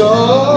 só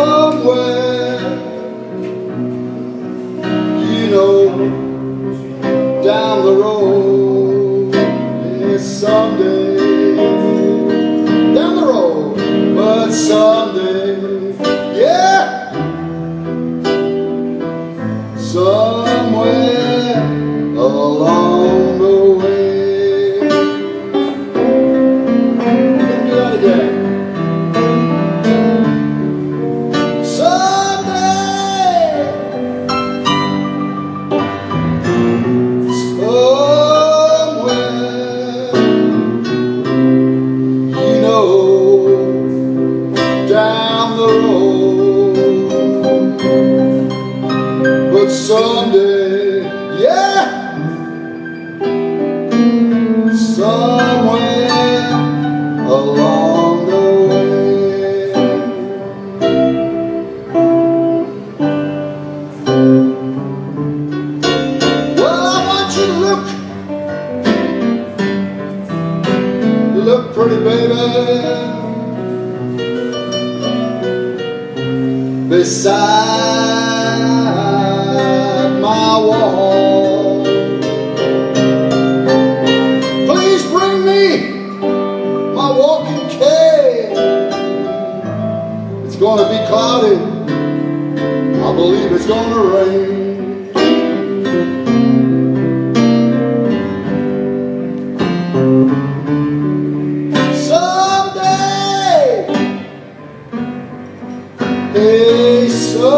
Beside my wall, please bring me my walking cane. It's gonna be cloudy. I believe it's gonna rain. Hey, somewhere,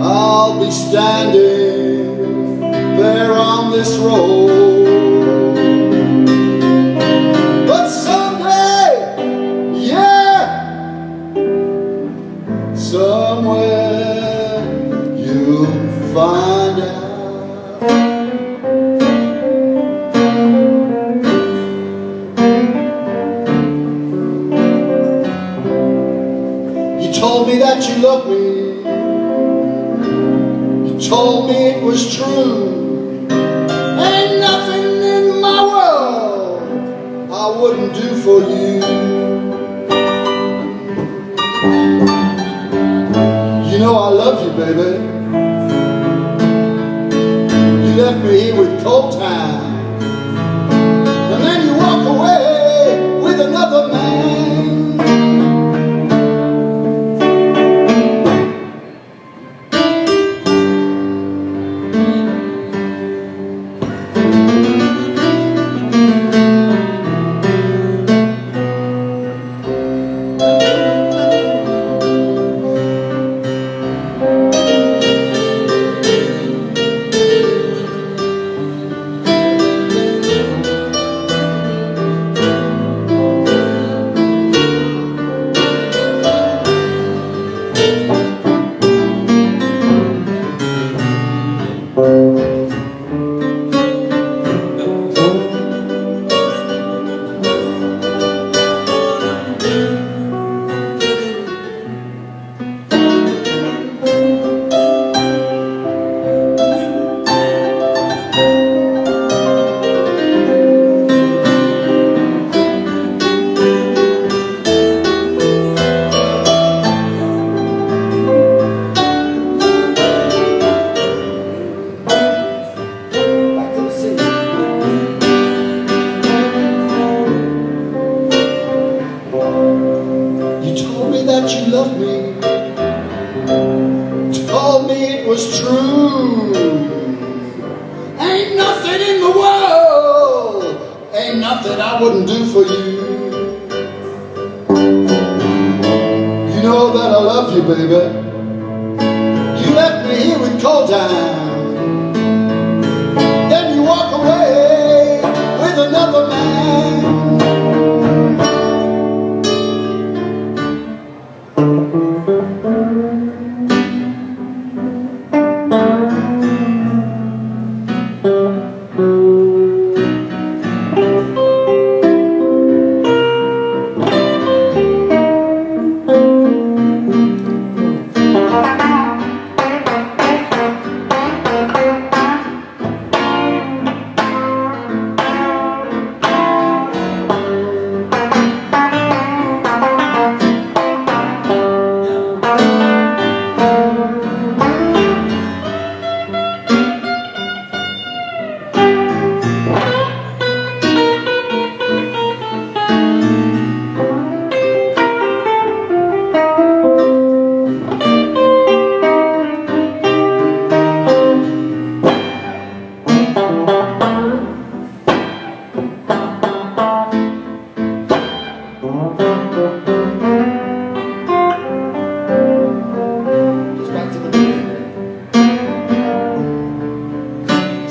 I'll be standing there on this road. Told me it was true. Ain't nothing in my world I wouldn't do for you. You know I love you, baby. You left me here with cold time. Ain't nothing in the world, ain't nothing I wouldn't do for you. You know that I love you, baby. You left me here with cold time. Then you walk away with another man.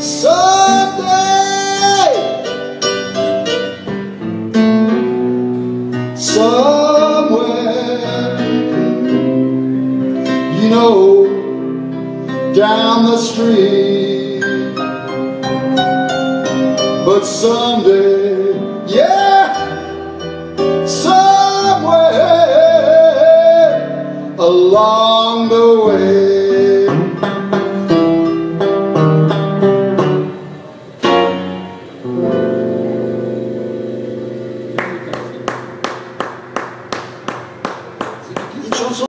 Someday, somewhere, you know, down the street. But someday, yeah, somewhere along the way.